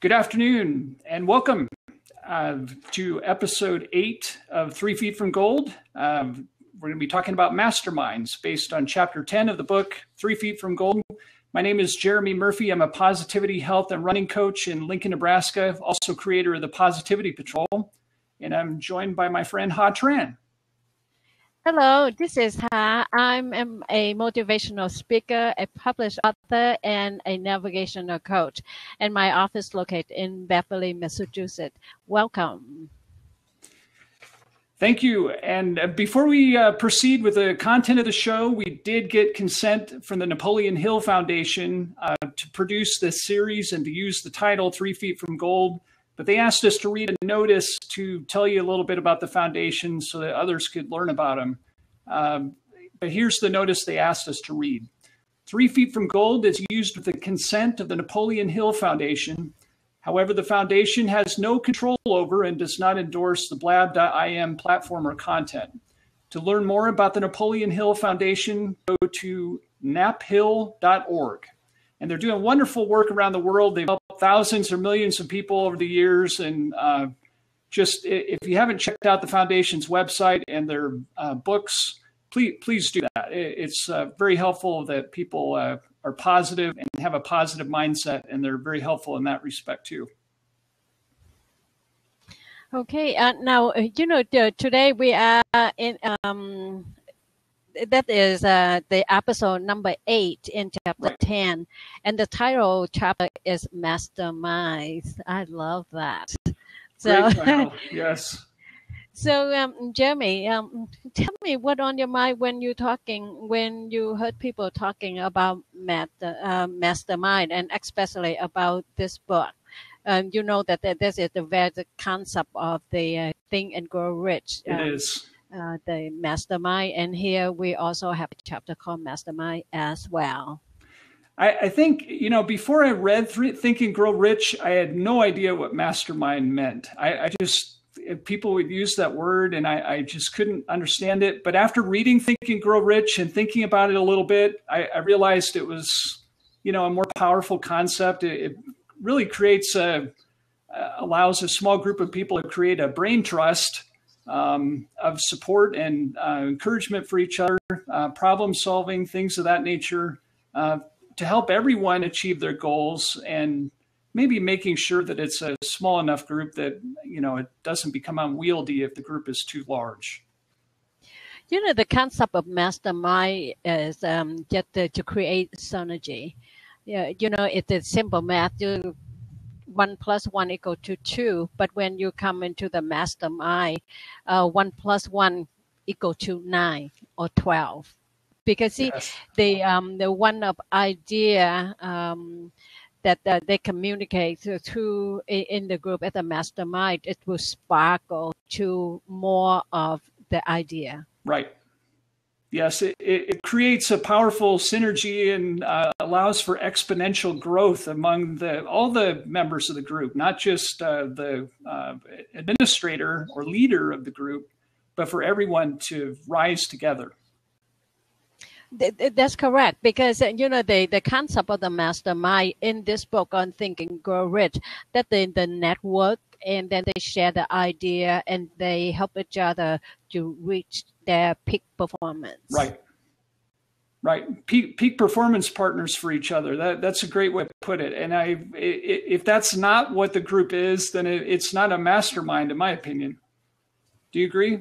Good afternoon and welcome uh, to episode eight of Three Feet from Gold. Um, we're going to be talking about masterminds based on chapter 10 of the book, Three Feet from Gold. My name is Jeremy Murphy. I'm a positivity, health, and running coach in Lincoln, Nebraska, also creator of the Positivity Patrol. And I'm joined by my friend Ha Tran. Hello, this is Ha. I'm a motivational speaker, a published author, and a navigational coach. And my office located in Beverly, Massachusetts. Welcome. Thank you. And uh, before we uh, proceed with the content of the show, we did get consent from the Napoleon Hill Foundation uh, to produce this series and to use the title Three Feet from Gold but they asked us to read a notice to tell you a little bit about the foundation so that others could learn about them. Um, but here's the notice they asked us to read. Three Feet from Gold is used with the consent of the Napoleon Hill Foundation. However, the foundation has no control over and does not endorse the blab.im platform or content. To learn more about the Napoleon Hill Foundation, go to naphill.org and they're doing wonderful work around the world. They've thousands or millions of people over the years. And uh, just if you haven't checked out the foundation's website and their uh, books, please please do that. It's uh, very helpful that people uh, are positive and have a positive mindset, and they're very helpful in that respect too. Okay, uh, now uh, you know today we are in um, that is uh, the episode number eight in chapter right. 10 and the title chapter is masterminds. I love that. So yes. So um, jeremy um, tell me what on your mind when you're talking when you heard people talking about master, uh, mastermind and especially about this book. Um, you know that this is the very concept of the uh, think and grow rich It um, is uh, the mastermind. And here we also have a chapter called mastermind as well. I, I think, you know, before I read Think and Grow Rich, I had no idea what mastermind meant. I, I just, people would use that word and I, I, just couldn't understand it. But after reading Think and Grow Rich and thinking about it a little bit, I, I realized it was, you know, a more powerful concept. It, it really creates a, allows a small group of people to create a brain trust um, of support and uh, encouragement for each other, uh, problem solving, things of that nature, uh, to help everyone achieve their goals and maybe making sure that it's a small enough group that you know it doesn't become unwieldy if the group is too large. You know, the concept of mastermind is um, just to, to create synergy. Yeah, you know, it's simple math. You one plus one equal to two. But when you come into the mastermind, uh, one plus one equal to nine or twelve. Because see, yes. the um, the one of idea um, that uh, they communicate to, to in the group at the mastermind, it will sparkle to more of the idea. Right yes, it, it, creates a powerful synergy and uh, allows for exponential growth among the all the members of the group, not just uh, the uh, administrator or leader of the group, but for everyone to rise together. That's correct because you know the, the concept of the mastermind in this book on Think and Grow Rich that the, the network and then they share the idea and they help each other to reach their peak performance. Right. Right. Peak, peak performance partners for each other. That that's a great way to put it. And I, if that's not what the group is, then it, it's not a mastermind, in my opinion. Do you agree?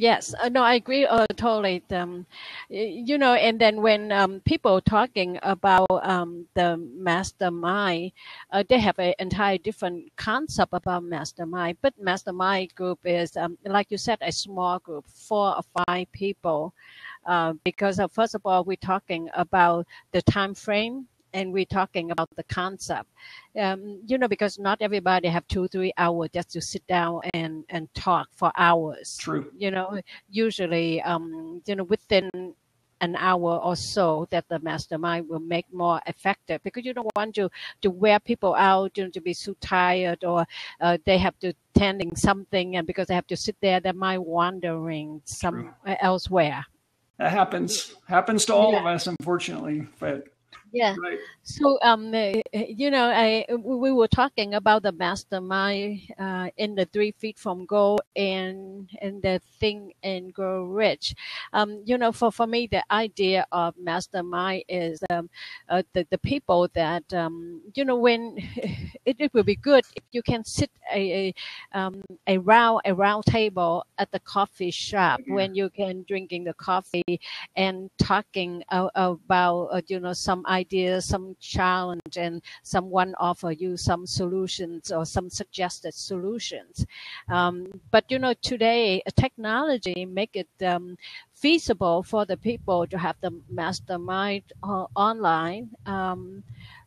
Yes, uh, no, I agree uh, totally. Um, you know, and then when um, people talking about um, the mastermind, uh, they have an entire different concept about mastermind. But mastermind group is, um, like you said, a small group, four or five people, uh, because uh, first of all, we're talking about the time frame and we're talking about the concept. Um, you know, because not everybody have two, three hours just to sit down and, and talk for hours. True. You know, usually, um, you know, within an hour or so that the mastermind will make more effective because you don't want to to wear people out you know, to be so tired or uh, they have to tending something and because they have to sit there their mind wandering some elsewhere that happens happens to all yeah. of us unfortunately but Yeah. Right. So, um, eh, eh, you know, I we were talking about the mastermind uh, in the three feet from gold and and the think and grow rich. Um, you know, for for me, the idea of mastermind is um, uh, the the people that um, you know when it, it will be good if you can sit a a, um, a round a round table at the coffee shop mm-hmm. when you can drinking the coffee and talking uh, about uh, you know some ideas, some challenge, and someone offer you some solutions or some suggested solutions. Um, but you know, today technology make it um, feasible for the people to have the mastermind uh, online. Um, uh,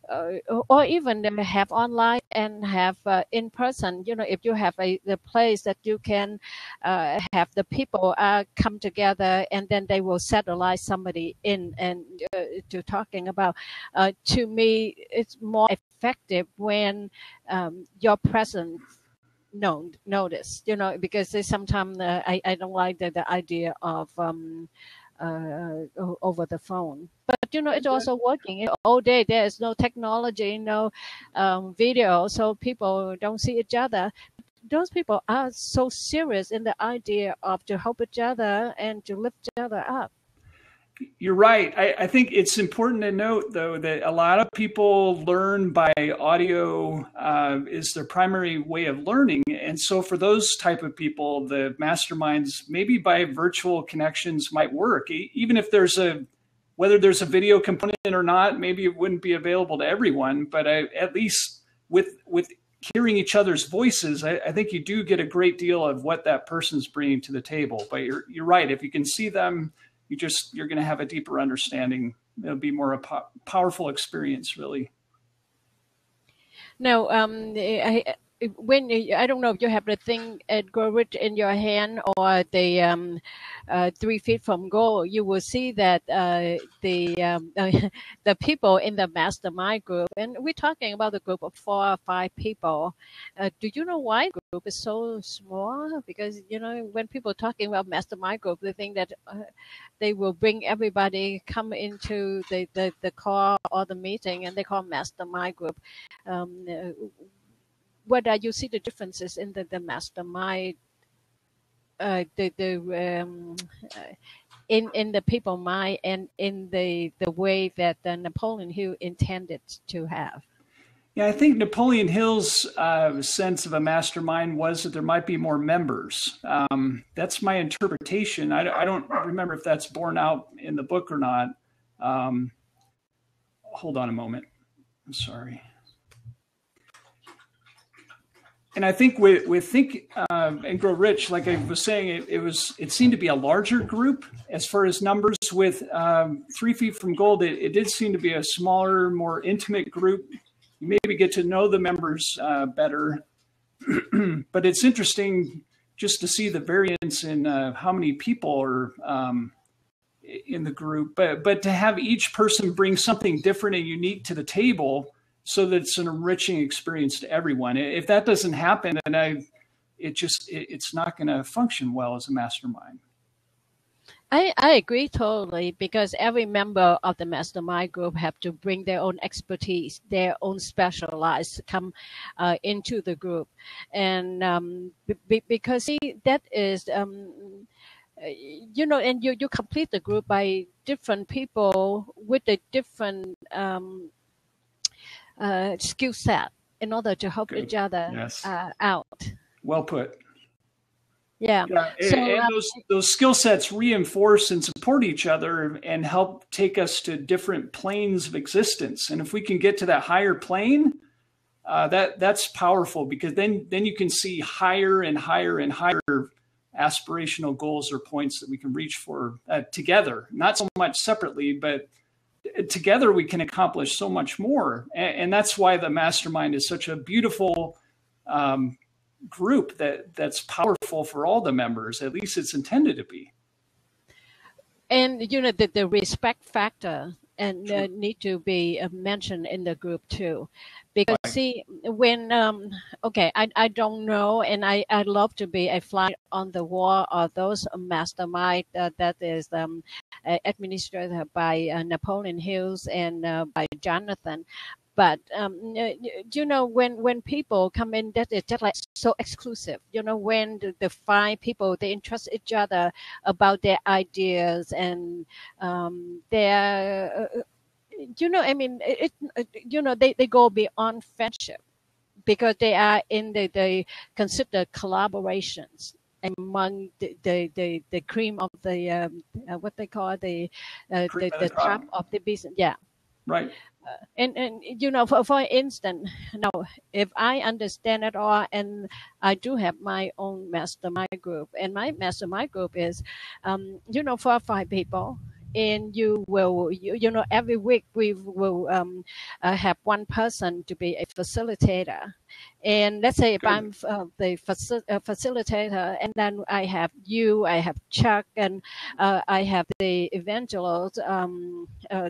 or even have online and have uh, in person. You know, if you have a the place that you can uh, have the people uh, come together and then they will satellite somebody in and uh, to talking about. Uh, to me, it's more effective when um, your presence known noticed you know because sometimes uh, I, I don't like the, the idea of um, uh, over the phone. But you know, it's also working all day. There is no technology, no um, video, so people don't see each other. Those people are so serious in the idea of to help each other and to lift each other up. You're right. I, I, think it's important to note, though, that a lot of people learn by audio uh, is their primary way of learning, and so for those type of people, the masterminds maybe by virtual connections might work, even if there's a whether there's a video component or not. Maybe it wouldn't be available to everyone, but I, at least with with hearing each other's voices, I, I think you do get a great deal of what that person's bringing to the table. But you're you're right. If you can see them you just you're going to have a deeper understanding. It'll be more a po- powerful experience really. No um I, when I don't know if you have the Think and Grow Rich in your hand or the um, uh, three feet from gold, you will see that uh, the um, the people in the mastermind group, and we're talking about a group of four or five people. Uh, do you know why the group is so small? Because you know when people are talking about mastermind group, they think that uh, they will bring everybody come into the, the, the call or the meeting, and they call mastermind group. Um, whether you see the differences in the, the mastermind, uh, the the um, uh, in in the people mind and in the the way that the Napoleon Hill intended to have. Yeah, I think Napoleon Hill's uh, sense of a mastermind was that there might be more members. Um, that's my interpretation. I, I, don't remember if that's borne out in the book or not. Um, hold on a moment. I'm sorry and I think with with think uh, and grow rich, like I was saying, it, it, was it seemed to be a larger group as far as numbers. With um, three feet from gold, it, it, did seem to be a smaller, more intimate group. You maybe get to know the members uh, better, but it's interesting just to see the variance in uh, how many people are um, in the group. But but to have each person bring something different and unique to the table so that it's an enriching experience to everyone. If that doesn't happen, then I, it just it, it's not going to function well as a mastermind. I, I agree totally because every member of the mastermind group have to bring their own expertise, their own specialized come uh, into the group, and um, b- because see, that is um, you know, and you you complete the group by different people with a different um, uh, skill set in order to help Good. each other yes. uh, out. Well put. Yeah. yeah. So, and, and um, those those skill sets reinforce and support each other and help take us to different planes of existence. And if we can get to that higher plane, uh, that that's powerful because then then you can see higher and higher and higher aspirational goals or points that we can reach for uh, together, not so much separately, but together we can accomplish so much more. And, and that's why the mastermind is such a beautiful um, group that that's powerful for all the members. At least it's intended to be. And you know the, the respect factor and uh, need to be mentioned in the group too because right. see when um, okay I, I don't know and I, i love to be a fly on the wall of those mastermind uh, that is um, administered by uh, napoleon hills and uh, by jonathan but um, you know when when people come in that is just like so exclusive you know when the, the five people they entrust each other about their ideas and um, their uh, you know i mean it, it you know they, they go beyond friendship because they are in the they consider collaborations among the the, the, the cream of the um, uh, what they call the uh, the, the top of the business yeah. Right. Uh, and and you know for for instance now if i understand it all and i do have my own mastermind group and my mastermind group is um, you know four or five people and you will you, you know every week we will um, uh, have one person to be a facilitator. And let's say if Good. i'm uh, the faci- uh, facilitator and then i have you i have chuck and uh, i have the evangelist um, uh,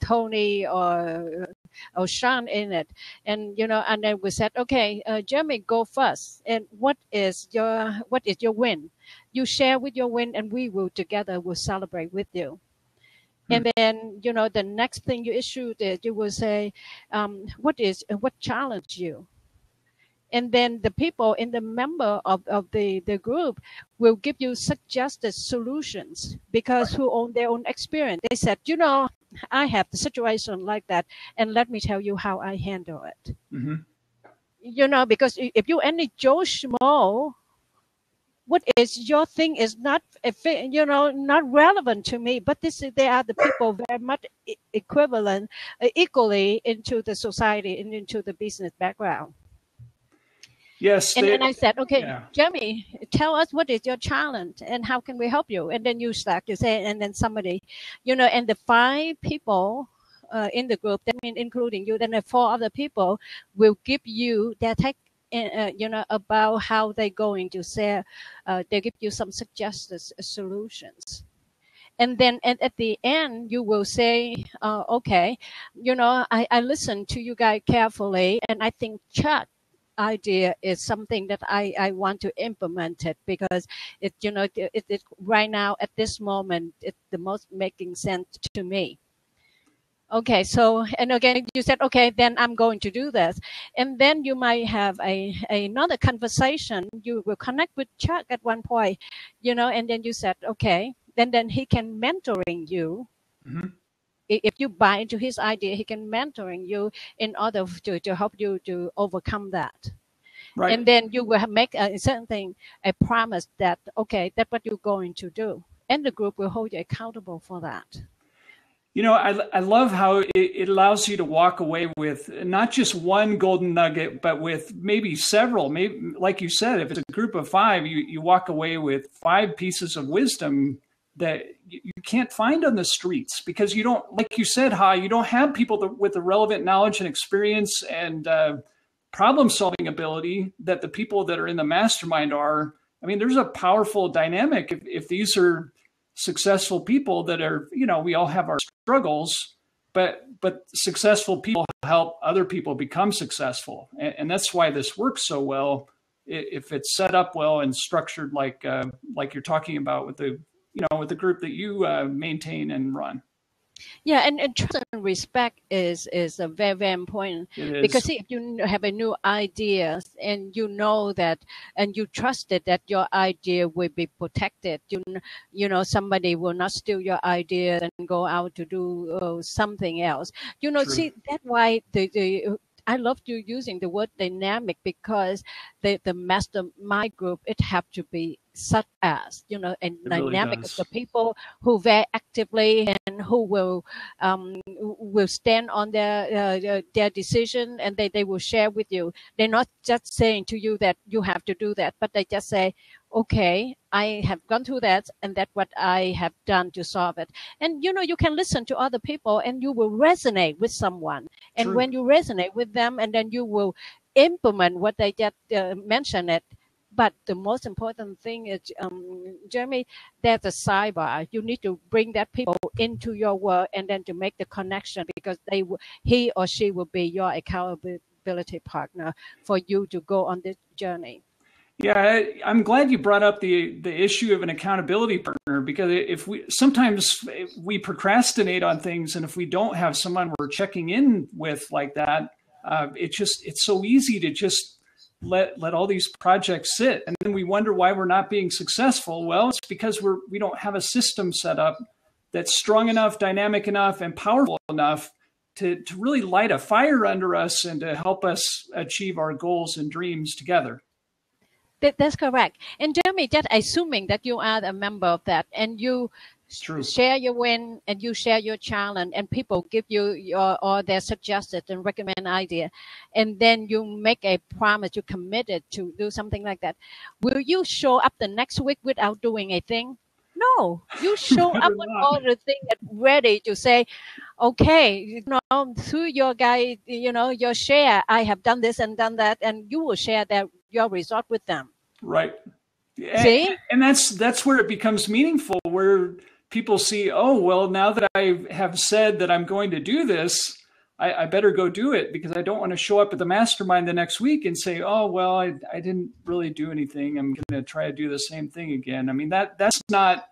tony or or sean in it. And you know and then we said okay uh, jeremy go first. And what is your what is your win? You share with your win and we will together will celebrate with you and hmm. then you know the next thing you issue is you will say um, what is what challenged you and then the people in the member of, of the, the group will give you suggested solutions because who own their own experience they said you know i have the situation like that and let me tell you how i handle it mm-hmm. you know because if you any joe schmo what is your thing is not you know not relevant to me but this they are the people very much equivalent uh, equally into the society and into the business background yes and they, then i said okay yeah. jeremy tell us what is your challenge and how can we help you and then you start to say and then somebody you know and the five people uh, in the group, that means including you, then the four other people will give you their take uh, you know about how they're going to say uh, they give you some suggested solutions. And then at, at the end you will say uh, okay you know I, I listened to you guys carefully and i think chat idea is something that I, I want to implement it because it you know it, it right now at this moment it's the most making sense to me Okay, so and again you said okay, then I'm going to do this, and then you might have a, another conversation. You will connect with Chuck at one point, you know, and then you said okay, then then he can mentoring you. Mm-hmm. If you buy into his idea, he can mentoring you in order to, to help you to overcome that. Right. And then you will make a certain thing, a promise that okay, that's what you're going to do, and the group will hold you accountable for that. You know, I, I love how it, it, allows you to walk away with not just one golden nugget, but with maybe several. Maybe, like you said, if it's a group of five, you, you walk away with five pieces of wisdom that you, can't find on the streets because you don't, like you said, Ha, you don't have people that, with the relevant knowledge and experience and uh, problem solving ability that the people that are in the mastermind are. I mean, there's a powerful dynamic if, if these are successful people that are, you know, we all have our struggles, but but successful people help other people become successful, and, and that's why this works so well. If it's set up well and structured like uh, like you're talking about with the you know with the group that you uh, maintain and run. Yeah, and, and trust and respect is is a very very important because see, if you have a new idea and you know that and you trusted that your idea will be protected, you you know somebody will not steal your idea and go out to do uh, something else. You know, True. see that's why the the I love you using the word dynamic because the the mastermind group it have to be such as you know and it dynamic really of the people who very actively and who will um, will stand on their uh, their decision and they, they will share with you. They're not just saying to you that you have to do that but they just say okay i have gone through that and that's what i have done to solve it. And you know you can listen to other people and you will resonate with someone. And True. when you resonate with them and then you will implement what they just uh, mentioned it But the most important thing is, um, Jeremy, there's a sidebar. You need to bring that people into your world and then to make the connection because they he or she will be your accountability partner for you to go on this journey. Yeah, I'm glad you brought up the the issue of an accountability partner because if we sometimes we procrastinate on things, and if we don't have someone we're checking in with like that, uh, it just it's so easy to just let let all these projects sit, and then we wonder why we're not being successful. Well, it's because we're we don't have a system set up that's strong enough, dynamic enough, and powerful enough to to really light a fire under us and to help us achieve our goals and dreams together. That, that's correct. And Jeremy, just assuming that you are a member of that and you share your win and you share your challenge and people give you your or their suggested and recommend idea and then you make a promise you committed to do something like that will you show up the next week without doing a thing no you show up with all the things ready to say okay you know through your guide you know your share i have done this and done that and you will share that your result with them. Right. See? And, and that's that's where it becomes meaningful where people see, oh well, now that I have said that I'm going to do this, I, I, better go do it because I don't want to show up at the mastermind the next week and say, oh well, I, I didn't really do anything. I'm going to try to do the same thing again. I mean that that's not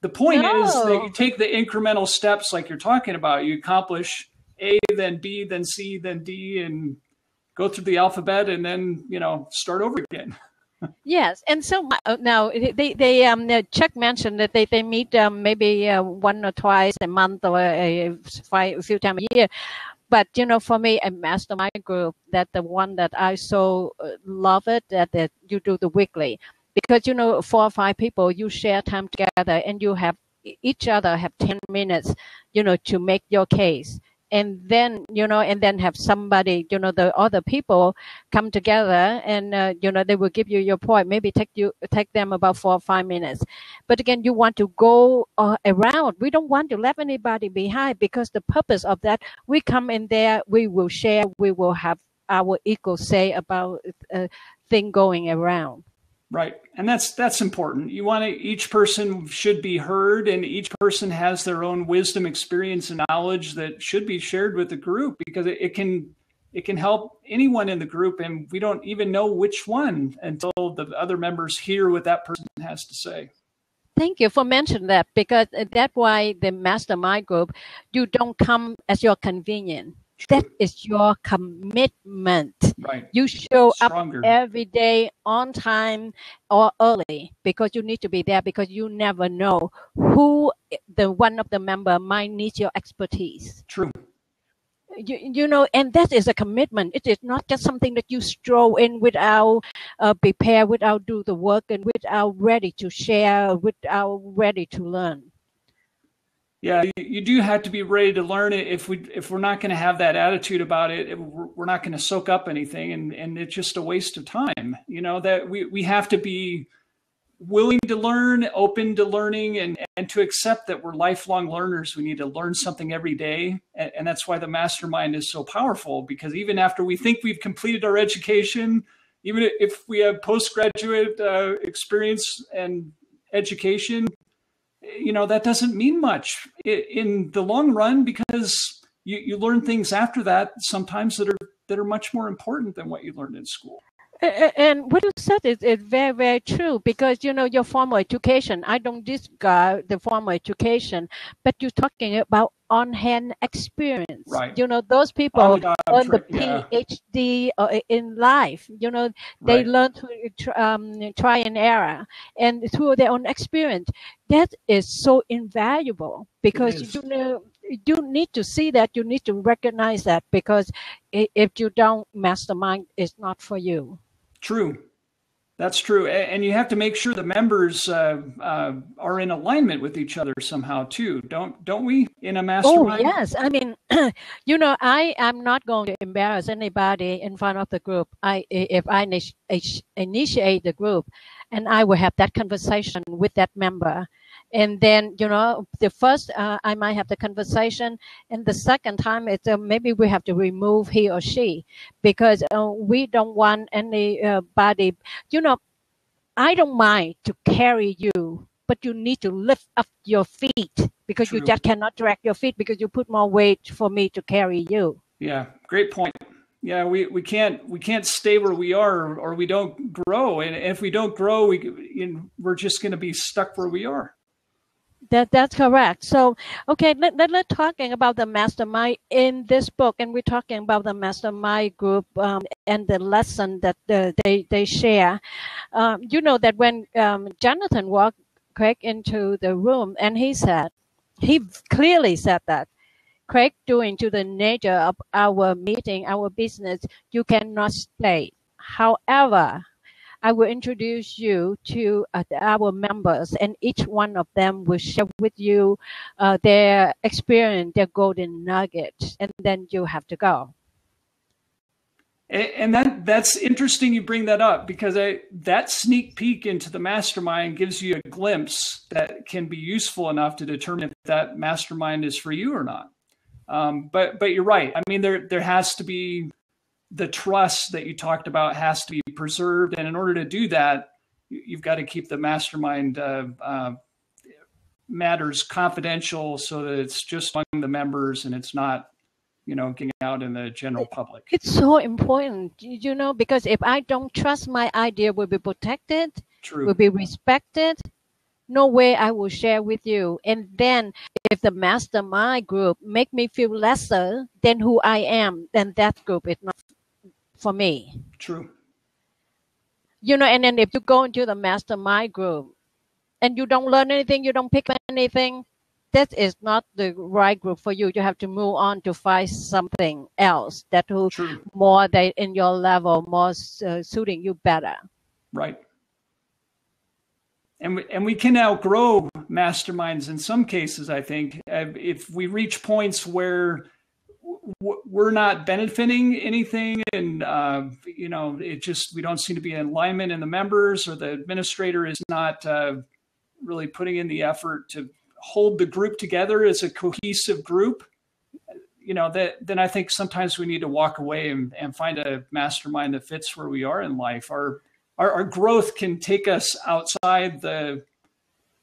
the point. No. Is that you take the incremental steps like you're talking about. You accomplish A, then B, then C, then D, and go through the alphabet and then you know start over again. yes, and so uh, now they they um Chuck mentioned that they they meet um, maybe uh, one or twice a month or a, a few times a year. But you know, for me, a mastermind group that the one that I so uh, love it that, that you do the weekly because you know four or five people you share time together and you have each other have 10 minutes you know to make your case and then you know and then have somebody you know the other people come together and uh, you know they will give you your point maybe take you take them about four or five minutes. But again you want to go uh, around. We don't want to leave anybody behind because the purpose of that we come in there we will share we will have our equal say about uh, thing going around Right. And that's that's important. You want to each person should be heard and each person has their own wisdom, experience and knowledge that should be shared with the group because it, it can it can help anyone in the group and we don't even know which one until the other members hear what that person has to say. Thank you for mentioning that because uh, that's why the mastermind group you don't come as your convenience that is your commitment. Right. You show Stronger. up every day on time or early because you need to be there because you never know who the one of the member might need your expertise. True. You, you know, and that is a commitment. It is not just something that you stroll in without uh, prepare, without do the work, and without ready to share, without ready to learn yeah you do have to be ready to learn it. If we if we're not going to have that attitude about it we're not going to soak up anything and and it's just a waste of time you know that we we have to be willing to learn open to learning and and to accept that we're lifelong learners. We need to learn something every day and, and that's why the mastermind is so powerful because even after we think we've completed our education even if we have postgraduate uh, experience and education you know that doesn't mean much in the long run because you, you learn things after that sometimes that are that are much more important than what you learned in school and what you said is, is very very true because you know your formal education i don't discard the formal education but you're talking about on hand experience. Right. You know those people on, on the phd yeah. Uh, in life you know they right. learn to um, try and error and through their own experience. That is so invaluable because you know you need to see that you need to recognize that because if you don't mastermind it's not for you True. That's true. And you have to make sure the members uh, uh, are in alignment with each other somehow too. Don't don't we in a mastermind? Oh yes. I mean, you know, I am not going to embarrass anybody in front of the group. I if I initiate the group, and I will have that conversation with that member and then you know the first uh, i might have the conversation and the second time it's uh, maybe we have to remove he or she because uh, we don't want anybody you know I don't mind to carry you, but you need to lift up your feet because True. you just cannot drag your feet because you put more weight for me to carry you. Yeah, great point. Yeah, we, we can't we can't stay where we are or we don't grow, and if we don't grow, we we're just going to be stuck where we are. That that's correct. So okay, let, let let's talking about the mastermind in this book, and we're talking about the mastermind group um, and the lesson that the, they they share. Um, you know that when um, Jonathan walked Craig into the room, and he said, he clearly said that Craig, due to the nature of our meeting, our business, you cannot stay. However, I will introduce you to uh, our members, and each one of them will share with you uh, their experience, their golden nugget, and then you have to go. And that that's interesting you bring that up because I, that sneak peek into the mastermind gives you a glimpse that can be useful enough to determine if that mastermind is for you or not. Um, but but you're right. I mean, there there has to be the trust that you talked about has to be preserved, and in order to do that, you've got to keep the mastermind uh, uh, matters confidential so that it's just among the members and it's not you know getting out in the general public. it's so important you know because if i don't trust my idea will be protected True. will be respected. No way i will share with you. And then if the mastermind group make me feel lesser than who i am then that group is not for me True. you know and then if you go into the mastermind group and you don't learn anything you don't pick anything that is not the right group for you. You have to move on to find something else that will True. more that in your level, more uh, suiting you better. Right. And we, and we can outgrow masterminds in some cases. I think if we reach points where we're not benefiting anything, and uh, you know, it just we don't seem to be in alignment in the members, or the administrator is not uh, really putting in the effort to hold the group together as a cohesive group, you know, that then I think sometimes we need to walk away and, and find a mastermind that fits where we are in life. Our our, our growth can take us outside the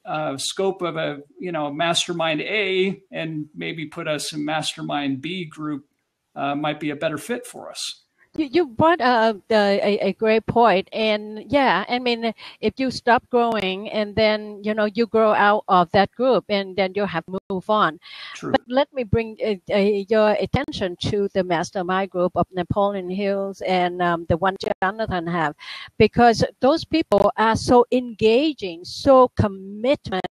uh, scope of a you know mastermind A and maybe put us in mastermind B group uh, might be a better fit for us. You, you brought up a, a great point, and yeah, I mean, if you stop growing and then you know you grow out of that group, and then you have move on. True. But let me bring uh, uh, your attention to the mastermind group of Napoleon Hills and um, the one Jonathan have, because those people are so engaging, so commitment,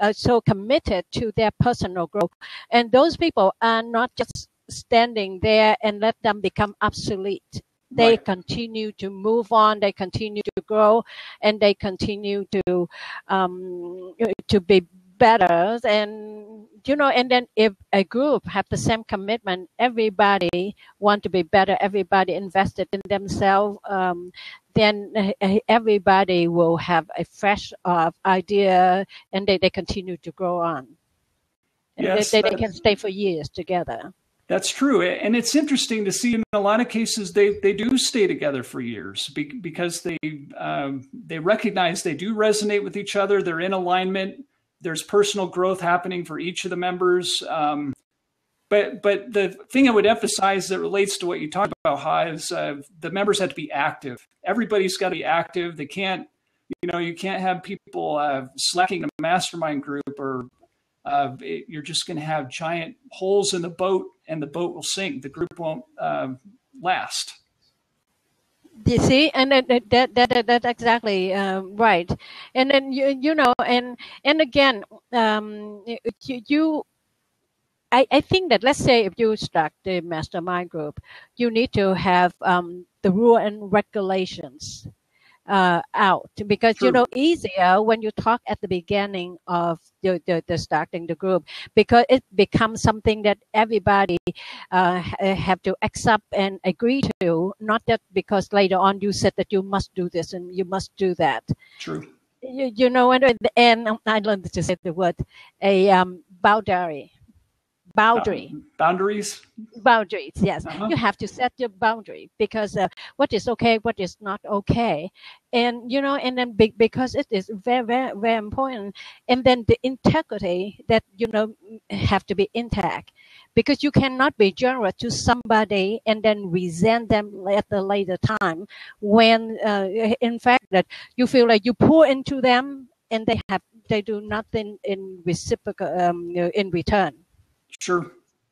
uh, so committed to their personal growth, and those people are not just standing there and let them become obsolete. They Right. continue to move on. They continue to grow, and they continue to um, to be better. And you know, and then if a group have the same commitment, everybody want to be better. Everybody invested in themselves. Um, then uh, everybody will have a fresh uh, idea, and they, they continue to grow on. Yes, they, they, they can stay for years together. That's true, and it's interesting to see. In a lot of cases, they they do stay together for years be- because they um, they recognize they do resonate with each other. They're in alignment. There's personal growth happening for each of the members. Um, but but the thing I would emphasize that relates to what you talked about, is uh, the members have to be active. Everybody's got to be active. They can't, you know, you can't have people uh, slacking a mastermind group or uh, it, you're just going to have giant holes in the boat and the boat will sink. The group won't um, last. You see, and that that that, that that's exactly um, right. And then you you know, and and again, um, you, you I, I think that let's say if you start the mastermind group, you need to have um, the rule and regulations uh, out. Because you know easier when you talk at the beginning of the, the, the starting the group because it becomes something that everybody uh, have to accept and agree to. Not that because later on you said that you must do this and you must do that. True. you, you know and, and I learned to say the word a um, boundary boundary. Uh, boundaries. Boundaries. Yes, uh-huh. you have to set your boundary because uh, what is okay, what is not okay, and you know, and then be- because it is very, very, very important, and then the integrity that you know have to be intact because you cannot be generous to somebody and then resent them at a later time when uh, in fact that you feel like you pour into them and they have they do nothing in reciprocal um, in return sure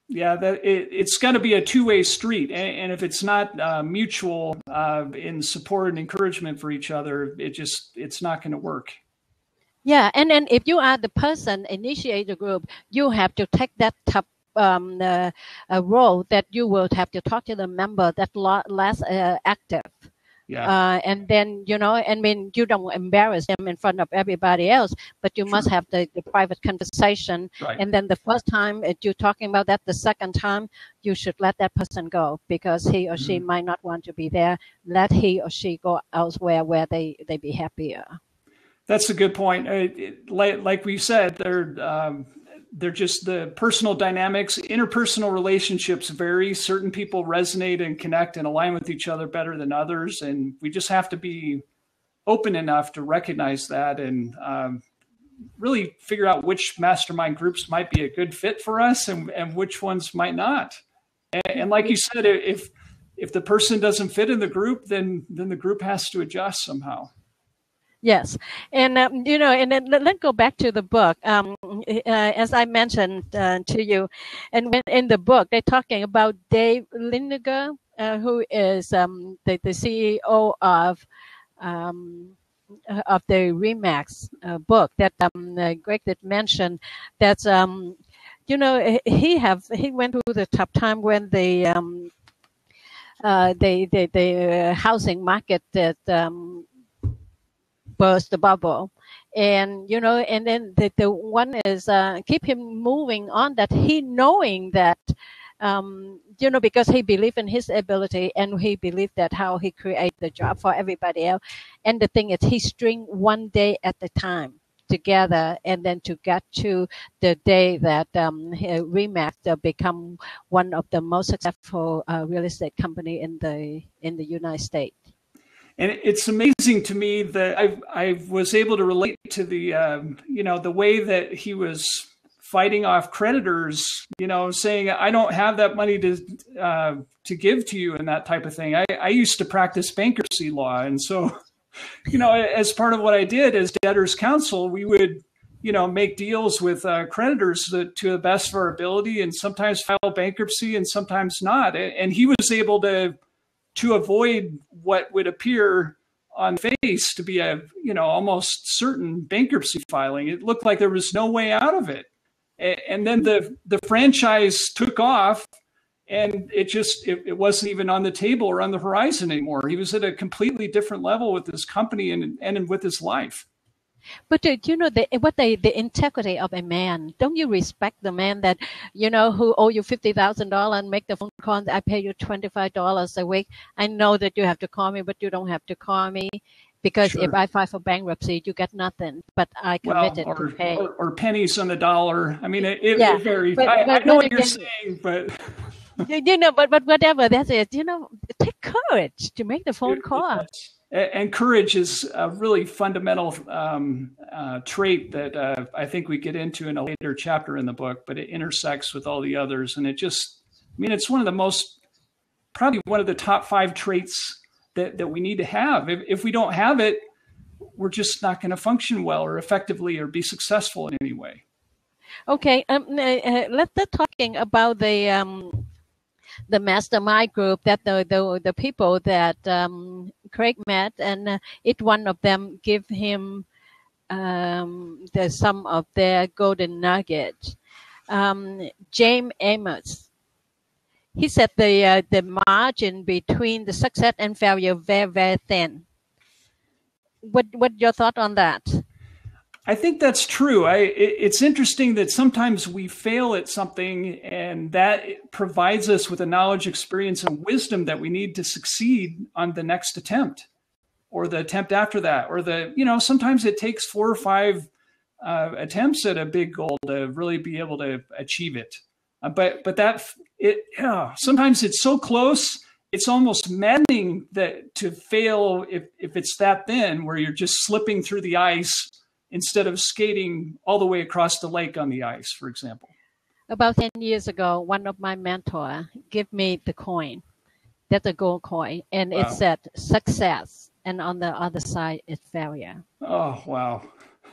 yeah that it, it's got to be a two-way street and, and if it's not uh, mutual uh, in support and encouragement for each other it just it's not going to work yeah and then if you are the person initiate the group you have to take that top um, uh, role that you will have to talk to the member that less uh, active. Yeah. Uh, and then you know, I mean, you don't embarrass them in front of everybody else, but you must have the, the private conversation. Right. And then the first time you're talking about that, the second time you should let that person go because he or she mm-hmm. might not want to be there. Let he or she go elsewhere where they they be happier. That's a good point. It, it, like, like we said, they're um, they're just the personal dynamics interpersonal relationships vary. Certain people resonate and connect and align with each other better than others and we just have to be open enough to recognize that and um, really figure out which mastermind groups might be a good fit for us and, and which ones might not. And, and like you said if if the person doesn't fit in the group then then the group has to adjust somehow Yes, and um, you know, and then let's go back to the book. Um, uh, as I mentioned uh, to you, and when in the book they're talking about Dave Liniger, uh, who is um, the, the CEO of um, of the RE/MAX uh, book that um, uh, Greg did mention. That's um, you know he have he went through the tough time when the um, uh, the the, the housing market that um, burst the bubble. And you know and then the, the one is uh, keep him moving on that he knowing that um, you know because he believed in his ability and he believed that how he create the job for everybody else and the thing is he string one day at a time together and then to get to the day that um, RE/MAX become one of the most successful uh, real estate company in the in the United States and it's amazing to me that I I was able to relate to the um, you know the way that he was fighting off creditors, you know, saying I don't have that money to uh, to give to you and that type of thing. I, I used to practice bankruptcy law, and so you know, as part of what I did as debtors counsel, we would you know make deals with uh, creditors to, to the best of our ability, and sometimes file bankruptcy and sometimes not. And he was able to to avoid what would appear on face to be a you know almost certain bankruptcy filing. It looked like there was no way out of it. And then the the franchise took off and it just it, it, wasn't even on the table or on the horizon anymore. He was at a completely different level with his company and and with his life but uh, you know the, what the the integrity of a man? Don't you respect the man that you know who owe you fifty thousand dollars and make the phone call? I pay you twenty five dollars a week. I know that you have to call me, but you don't have to call me because sure. if I file for bankruptcy, you get nothing. But I committed well, or, to pay. Or, or, pennies on the dollar. I mean, it, it, yeah. it varies. But, I, but, I know what you're saying, but. you know, but but whatever. That's it. You know, take courage to make the phone call and courage is a really fundamental um, uh, trait that uh, I think we get into in a later chapter in the book, but it intersects with all the others. And it just, I mean, it's one of the most, probably one of the top five traits that, that we need to have. If, if we don't have it, we're just not going to function well or effectively or be successful in any way. Okay, um, uh, uh let's talking about the um, the mastermind group that the the, the people that um, Craig met, and uh, each one of them give him um, the some of their golden nuggets. Um, James Amos, he said the uh, the margin between the success and failure very very thin. What what your thought on that? I think that's true. I, it, it's interesting that sometimes we fail at something, and that provides us with a knowledge, experience, and wisdom that we need to succeed on the next attempt, or the attempt after that, or the you know sometimes it takes four or five uh, attempts at a big goal to really be able to achieve it. Uh, but but that it yeah, sometimes it's so close it's almost maddening that to fail if, if it's that thin where you're just slipping through the ice instead of skating all the way across the lake on the ice for example about 10 years ago one of my mentor gave me the coin that's a gold coin and wow. it said success and on the other side it's failure oh wow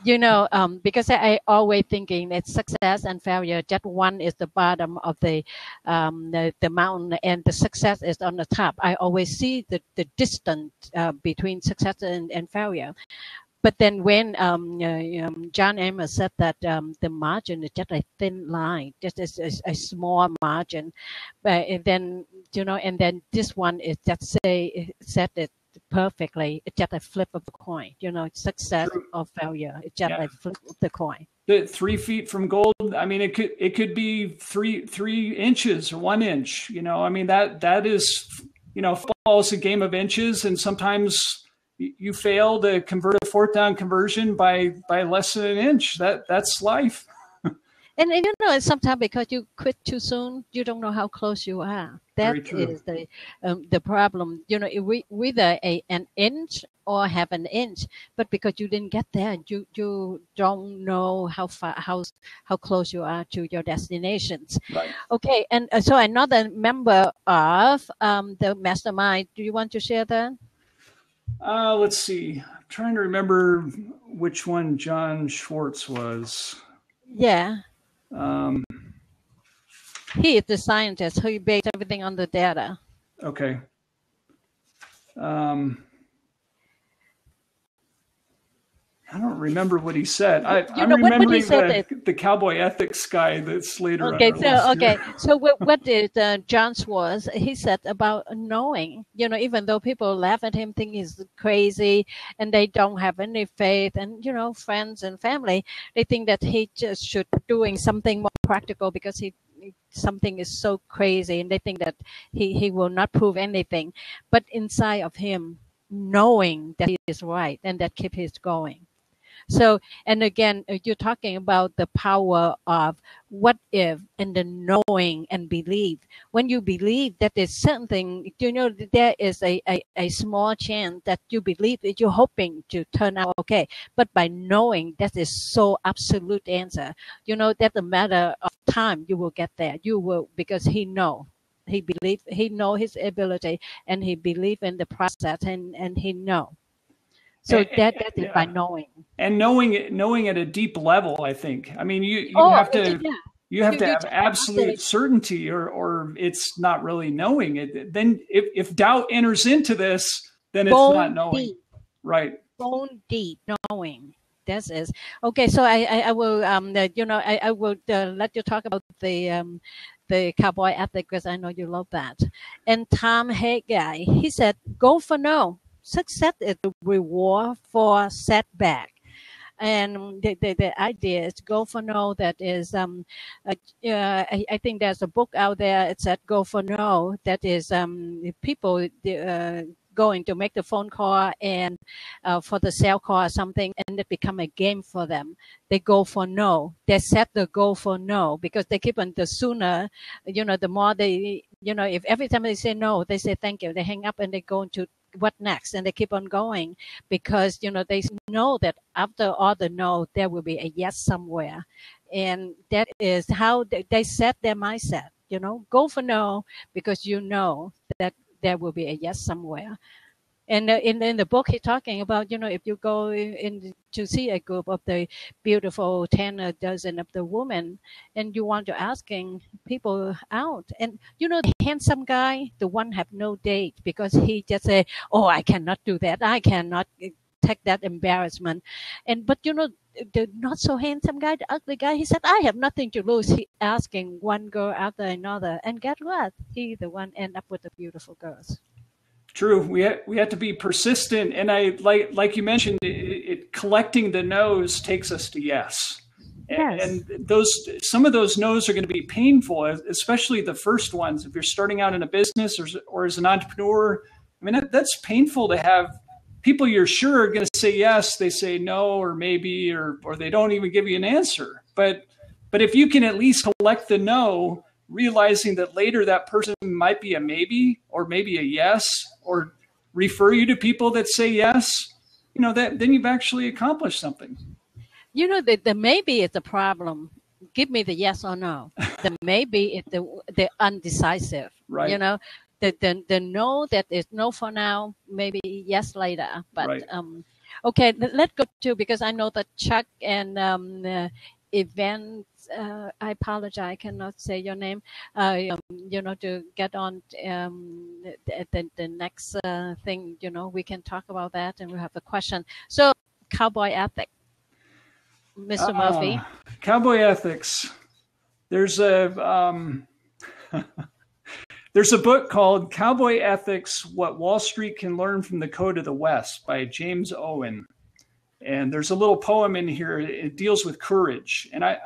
you know, um, because I, I, always thinking that success and failure, just one is the bottom of the, um, the, the mountain and the success is on the top. I always see the, the distance uh, between success and, and failure. But then when um, uh, um, John Amos said that um, the margin is just a thin line, just a, a, a small margin, but then you know, and then this one is just say said it perfectly. It's just a flip of the coin. You know, success True. or failure. It's just yeah. a flip of the coin. The three feet from gold. I mean, it could it could be three three inches or one inch. You know, I mean that that is you know football is a game of inches, and sometimes you fail to convert a fourth down conversion by by less than an inch. That that's life. And, and you know, sometimes because you quit too soon, you don't know how close you are. That is the um, the problem. You know, we whether a an inch or have an inch, but because you didn't get there, you you don't know how far how how close you are to your destinations. Right. Okay, and uh, so another member of um, the mastermind. Do you want to share that? Uh, let's see. I'm trying to remember which one John Schwartz was. Yeah. Um, he is the scientist who based everything on the data. Okay. Um, I don't remember what he said. I, am remembering the, the, cowboy ethics guy that's later. Okay, so okay, so what, what did uh, John Schwartz? He said about knowing. You know, even though people laugh at him, think he's crazy, and they don't have any faith, and you know, friends and family, they think that he just should doing something more practical because he something is so crazy, and they think that he he will not prove anything. But inside of him, knowing that he is right and that keep his going so, and again, uh, you're talking about the power of what if and the knowing and believe. When you believe that there's something, you know, there is a, a, a small chance that you believe that you're hoping to turn out okay. But by knowing that is so absolute answer, you know, that a matter of time you will get there. You will, because he know he believe he know his ability and he believe in the process and and he know so and, that that is yeah. by knowing. And knowing it, knowing at a deep level, I think. I mean, you you oh, have to. Yeah. You have you, to have absolute certainty, or or it's not really knowing it. Then, if, if doubt enters into this, then it's Bone not knowing. Deep. Right. Bone deep knowing this is okay so i i, I will um you know i, I will uh, let you talk about the um the cowboy ethic because i know you love that and tom Haggai, he said go for no success is the reward for setback. And the, the, the, idea is go for no that is um uh, I, I, think there's a book out there it said go for no that is um people uh, going to make the phone call and uh, for the sale call or something and it become a game for them. They go for no. They set the goal for no because they keep on the sooner you know the more they you know if every time they say no they say thank you. They hang up and they go into what next? And they keep on going because you know they know that after all the no there will be a yes somewhere. And that is how they, they set their mindset you know? Go for no because you know that there will be a yes somewhere and uh, in, in the book, he's talking about, you know, if you go in, in, to see a group of the beautiful 10 or dozen of the women and you want to asking people out and, you know, the handsome guy, the one have no date because he just say, oh, I cannot do that. I cannot uh, take that embarrassment. And, but you know, the not so handsome guy, the ugly guy, he said, I have nothing to lose. He asking one girl after another. And get what? He the one end up with the beautiful girls. True. We ha- we have to be persistent, and I like like you mentioned, it, it, collecting the no's takes us to yes. Yes. And, and those some of those no's are going to be painful, especially the first ones. If you're starting out in a business or, or as an entrepreneur, I mean that, that's painful to have people you're sure are going to say yes, they say no or maybe or or they don't even give you an answer. But but if you can at least collect the no realizing that later that person might be a maybe or maybe a yes or refer you to people that say yes, you know, that then you've actually accomplished something. You know, the, the maybe is the problem. Give me the yes or no. The maybe is the the undecisive. Right. You know, the the, the no that is no for now, maybe yes later. But Right. um, okay, let, let's go to because I know that Chuck and um, uh, event. Uh, I apologize, I cannot say your name. Uh, um, you know, to get on um, the, the, next uh, thing, you know, we can talk about that and we have a question. So, cowboy ethic, Mr. Murphy. Ah, cowboy ethics. There's a um, there's a book called Cowboy Ethics: What Wall Street Can Learn from the Code of the West by James Owen. And there's a little poem in here. It deals with courage, and I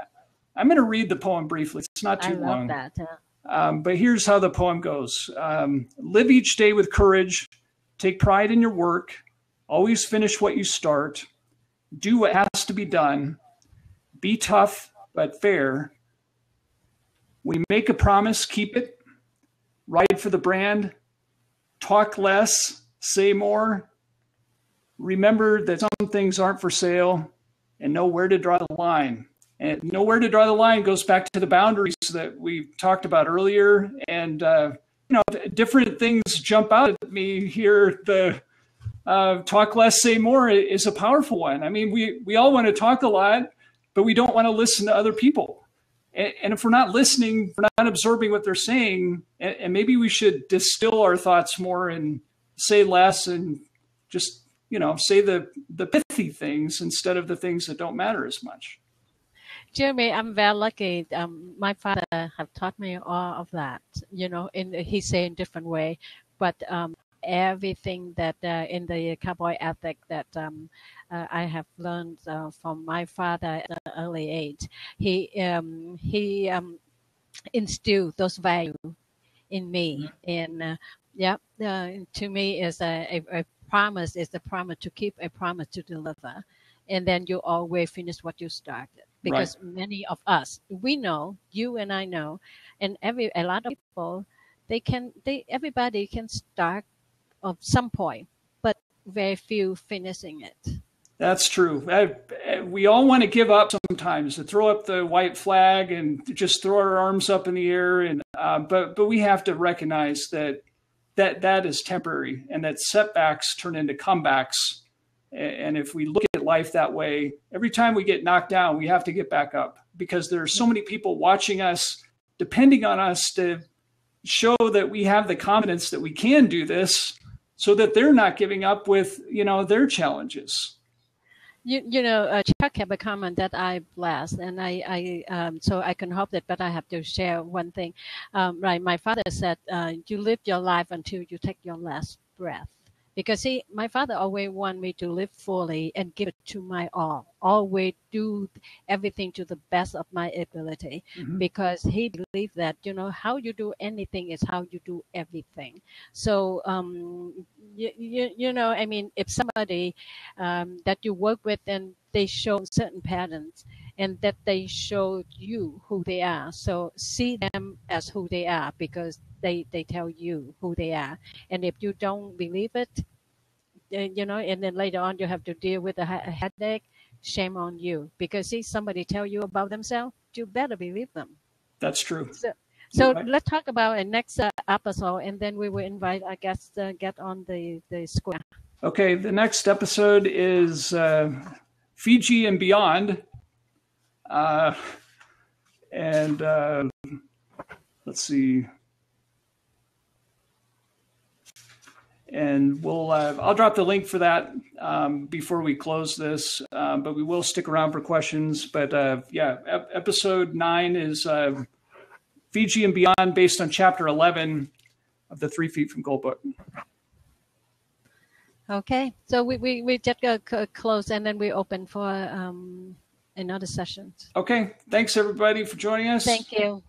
I'm going to read the poem briefly. It's not I too love long. that. Um, but here's how the poem goes um, Live each day with courage, take pride in your work, always finish what you start, do what has to be done, be tough but fair. We make a promise, keep it, ride for the brand, talk less, say more. Remember that some things aren't for sale and know where to draw the line. And know where to draw the line goes back to the boundaries that we talked about earlier. And, uh, you know, different things jump out at me here. The uh, talk less, say more is a powerful one. I mean, we, we all want to talk a lot, but we don't want to listen to other people. And, and if we're not listening, we're not absorbing what they're saying, and, and maybe we should distill our thoughts more and say less and just, you know, say the, the pithy things instead of the things that don't matter as much. Jeremy, I'm very lucky. Um, my father have taught me all of that. You know, in he say in different way, but um, everything that uh, in the cowboy ethic that um, uh, I have learned uh, from my father at an early age, he um, he um, instilled those values in me, and uh, yeah, uh, to me is a, a, a promise is the promise to keep a promise to deliver, and then you always finish what you started because many of us we know you and i know and every a lot of people they can they everybody can start of some point but very few finishing it That's true. I- we all want to give up sometimes to throw up the white flag and just throw our arms up in the air. And uh, but but we have to recognize that that that is temporary and that setbacks turn into comebacks. And if we look at life that way, every time we get knocked down, we have to get back up because there are so many people watching us, depending on us to show that we have the confidence that we can do this so that they're not giving up with you know their challenges You, you know, uh, Chuck have a comment that I blessed, and I, I um, so I can hope that, but I have to share one thing. Um, right, my father said, uh, "You live your life until you take your last breath," because he, my father, always wanted me to live fully and give it to my all, always do everything to the best of my ability, Mhm. because he believed that you know how you do anything is how you do everything. So, um, you, you, you know, I mean, if somebody um, that you work with and they show certain patterns and that they show you who they are so see them as who they are because they they tell you who they are and if you don't believe it you know and then later on you have to deal with a headache shame on you because see somebody tell you about themselves you better believe them That's true. so Right. let's talk about a next uh, episode and then we will invite our guests to get on the the square Okay, the next episode is uh, Fiji and beyond. Uh, and uh, let's see. And we'll, uh, I'll drop the link for that um, before we close this, um, but we will stick around for questions. But uh, yeah, ep- episode nine is uh, Fiji and beyond based on chapter 11 of the Three Feet from Gold book. Okay, so we, we, we just close and then we open for um, another session. Okay, thanks everybody for joining us. Thank you.